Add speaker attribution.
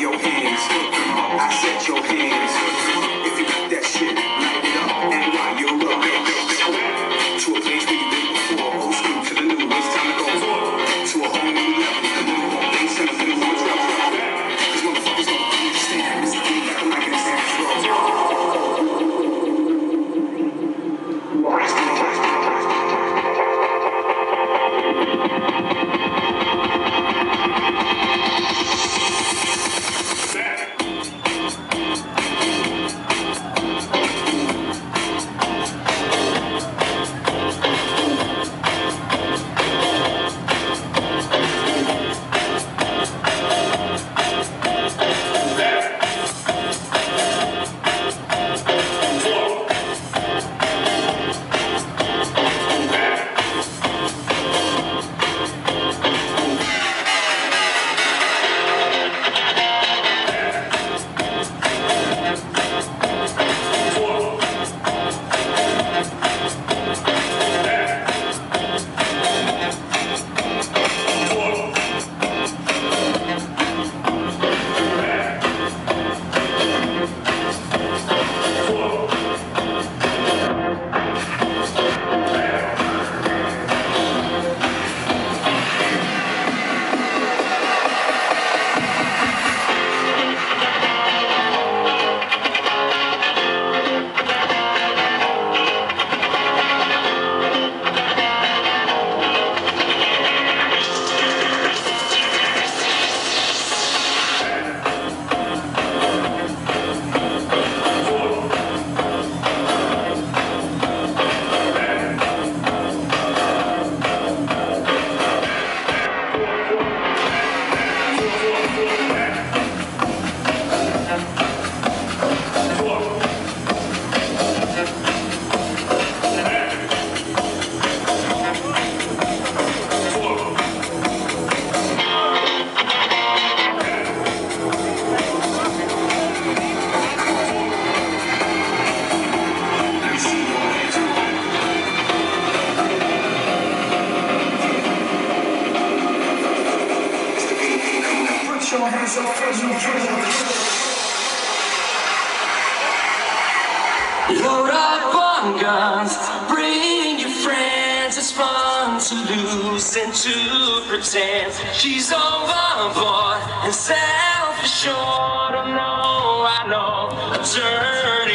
Speaker 1: your hands. I set your hands. Put your hands up for you
Speaker 2: dream. You're up on guns, bring your friends. It's fun to lose and to pretend. She's overboard and self assured. Oh no, I know. I turn